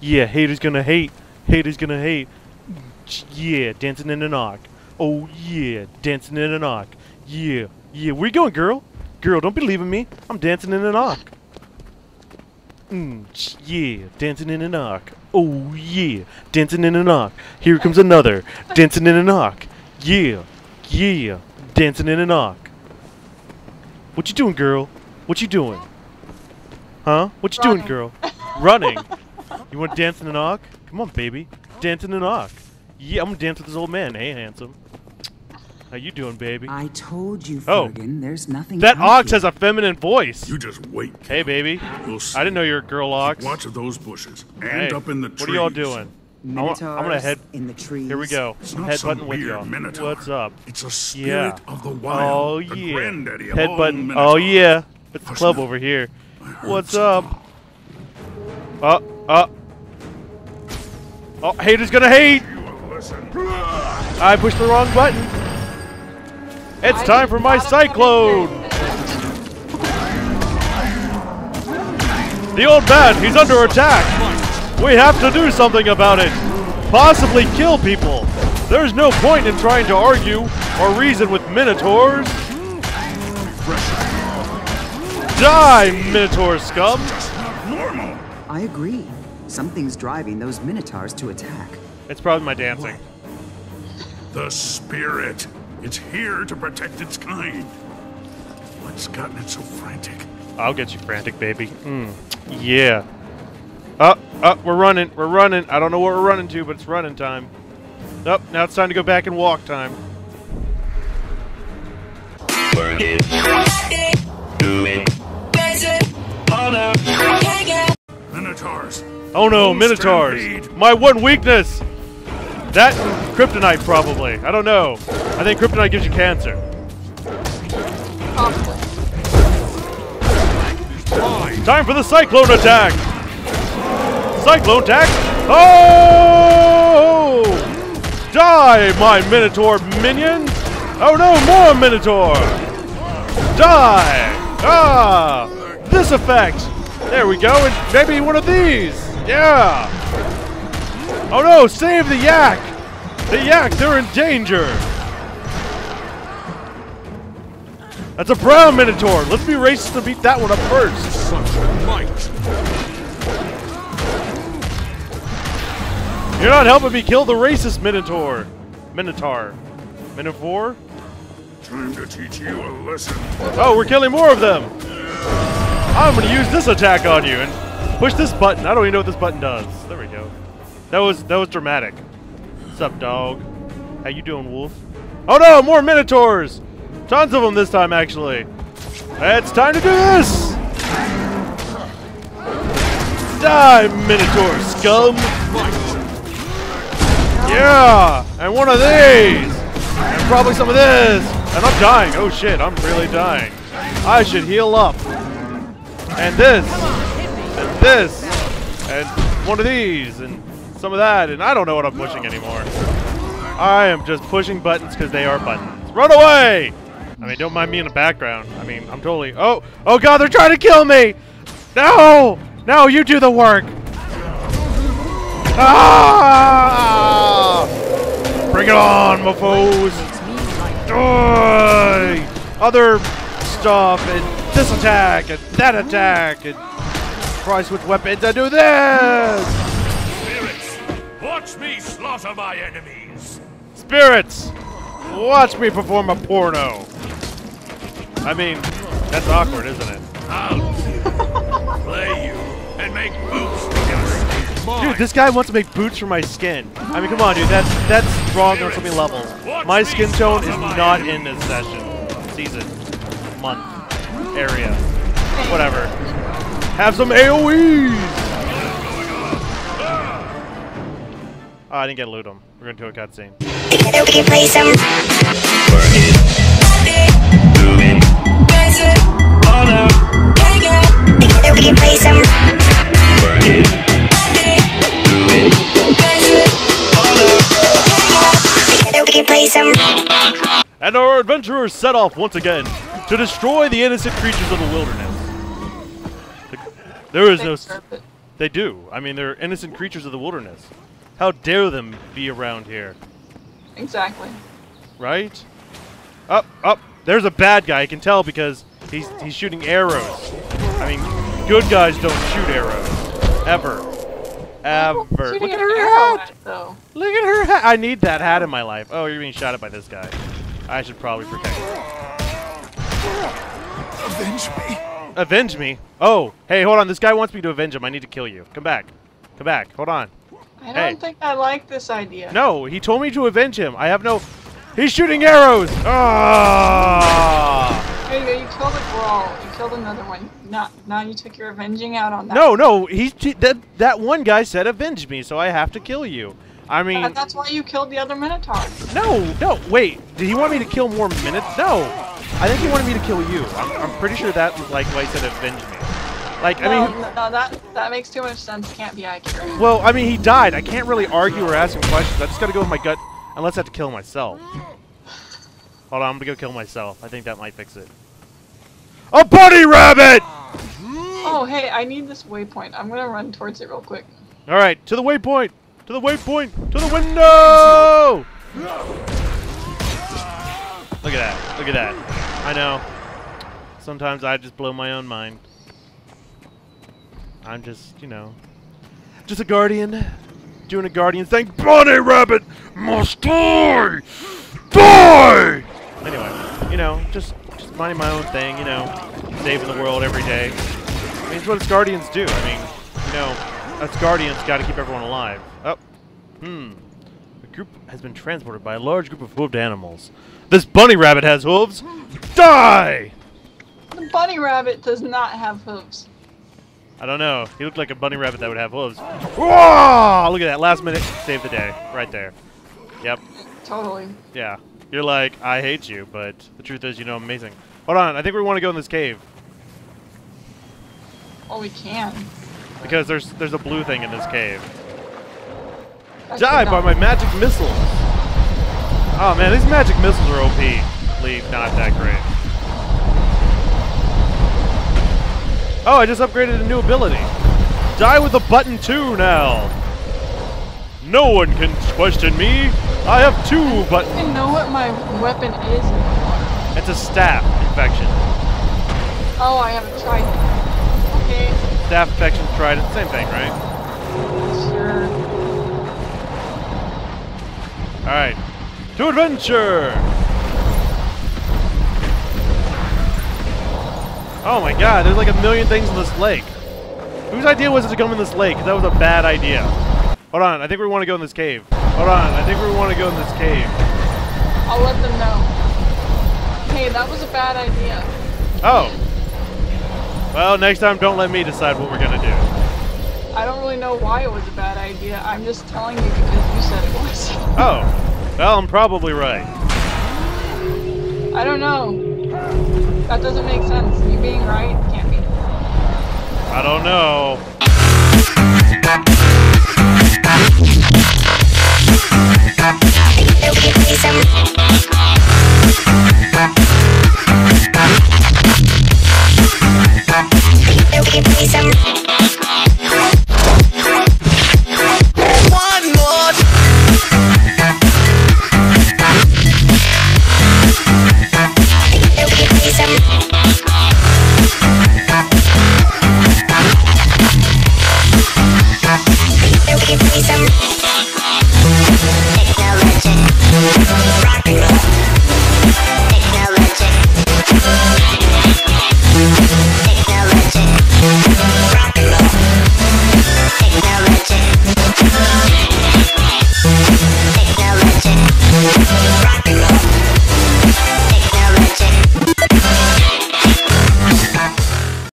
Yeah, haters gonna hate. Haters gonna hate. Yeah, dancing in the knock. Oh yeah, dancing in the knock. Yeah, yeah. Where you going, girl? Girl, don't be leaving me. I'm dancing in the knock. Mm, yeah, dancing in the knock. Oh yeah, dancing in the knock. Here comes another, dancing in the knock. Yeah, yeah, dancing in the knock. What you doing, girl? What you doing? Huh? What you doing, girl? Running. You want to dance in the knock? Come on, baby. Dance in the knock. Yeah, I'm gonna dance with this old man. Hey, handsome. How you doing, baby? I told you, Oh. Fergus, there's nothing That ox here. has a feminine voice. You just wait. Hey, baby. You'll see. I didn't know you're a girl ox. Watch those bushes and Hey, up in the trees. what are y'all doing? I wa- I'm gonna head. in the trees. Here we go. It's I'm not some with y'all. minotaur. What's up? It's a Yeah. of the Oh wild. the yeah. granddaddy of all Headbutting. minotaurs. Oh yeah. It's the club over here. What's something. up? Uh, uh. Oh, haters gonna hate. You will listen. I pushed the wrong button. It's I time for my cyclone. The old man, he's under attack. We have to do something about it. Possibly kill people. There's no point in trying to argue or reason with minotaurs. Die, minotaur scum! Normal. I agree. Something's driving those minotaurs to attack. It's probably my dancing. The spirit. It's here to protect its kind. What's gotten it so frantic? I'll get you frantic, baby. Mm. Yeah. Up, up, we're running, we're running. I don't know what we're running to, but it's running time. Up, now it's time to go back and walk time. Work it. Do it. Minotaurs. Oh no, Don't Minotaurs! My one weakness! That kryptonite, probably. I don't know. I think kryptonite gives you cancer. Time for the cyclone attack! Cyclone attack! Oh! Die, my Minotaur minions! Oh no, more Minotaur! Die! Ah! This effect! There we go, and maybe one of these! Yeah! Oh no, save the yak! The yak, they're in danger! That's a brown Minotaur! Let's be racist and beat that one up first! You're not helping me kill the racist Minotaur! Minotaur. Minotaur? Time to teach you a lesson. Oh, we're killing more of them! I'm gonna use this attack on you and push this button. I don't even know what this button does. There we go. That was that was dramatic. What's up, dog? How you doing, Wolf? Oh no, more Minotaurs! Tons of them this time, actually. It's time to do this! Die, Minotaur scum! Yeah! And one of these! And probably some of this! And I'm dying. Oh shit, I'm really dying. I should heal up. And this! And this! And one of these! And some of that! And I don't know what I'm pushing anymore. I am just pushing buttons because they are buttons. Run away! I mean, don't mind me in the background. I mean, I'm totally. Oh! Oh god, they're trying to kill me! No! No, you do the work! Ah! Bring it on, my foes! Die! Other stuff, and this attack, and that attack, and try switch weapons and do this! Spirits, watch me slaughter my enemies. Spirits! Watch me perform a porno! I mean, that's awkward, isn't it? I'll play you and make boots for your skin. Dude, this guy wants to make boots for my skin. I mean, come on, dude. That's that's wrong on so many levels. My skin tone is not in this session, season, month, area, whatever. Have some AOE's. Oh, ah, I didn't get loot 'em. We're gonna do a cutscene. Adventurers set off once again to destroy the innocent creatures of the wilderness. There is no. s- deserve it. They do. I mean, they're innocent creatures of the wilderness. How dare them be around here, Exactly. right? Up, up. There's a bad guy. I can tell because he's he's shooting arrows. I mean, good guys don't shoot arrows ever, ever. Look at her hat. at though. Look at her hat. I need that hat in my life. Oh, you're being shot at by this guy. I should probably protect you. Avenge me. Avenge me? Oh, hey, hold on. This guy wants me to avenge him. I need to kill you. Come back. Come back. Hold on. I don't Hey. think I like this idea. No, he told me to avenge him. I have no. He's shooting arrows. Ah! Hey, you killed a brawl. You killed another one. Now, now you took your avenging out on that. No, no. He's that that one guy said avenge me, so I have to kill you. I mean, that's why you killed the other Minotaur. no, no. Wait, did he want me to kill more minutes? No, I think he wanted me to kill you. I'm, I'm pretty sure that was like why he said avenge me. Like, I mean, no, no, that that makes too much sense. Can't be accurate. Well, I mean, he died. I can't really argue or ask him questions. I just gotta go with my gut, unless I have to kill myself. Hold on, I'm gonna go kill myself. I think that might fix it. A bunny rabbit! Oh, hey, I need this waypoint. I'm gonna run towards it real quick. All right, to the waypoint, to the waypoint, to the window! Look at that! Look at that! I know. Sometimes I just blow my own mind. I'm just, you know, just a guardian, doing a guardian thing. Bunny rabbit must die! Die! Anyway, you know, just just minding my own thing. You know, saving the world every day. I mean, it's what guardians do. I mean, you know, us guardians got to keep everyone alive. Oh, hmm. The group has been transported by a large group of hooved animals. This bunny rabbit has hooves. Die! The bunny rabbit does not have hooves. I don't know. He looked like a bunny rabbit that would have hooves. Whoa! Look at that. Last minute, save the day. Right there. Yep. Totally. Yeah. You're like, I hate you, but the truth is, you know, I'm amazing. Hold on. I think we want to go in this cave Well, we can. Because there's there's a blue thing in this cave. I Die by my magic missiles. Oh man, these magic missiles are OP. Leave, not that great. Oh, I just upgraded a new ability. Die with a button two now. No one can question me. I have two I buttons. don't know what my weapon is anymore. It's a staff infection. Oh, I haven't tried it. Okay, Staff infection, trident, same thing, right? sure. All right, to adventure. Oh my God, there's like a million things in this lake. Whose idea was it to come in this lake? that was a bad idea. Hold on, I think we want to go in this cave. Hold on, I think we want to go in this cave. I'll let them know. Hey, that was a bad idea. Oh. Well, next time, don't let me decide what we're gonna do. I don't really know why it was a bad idea. I'm just telling you because you said it was. Oh. Well, I'm probably right. I don't know. That doesn't make sense. You being right can't be. I don't know.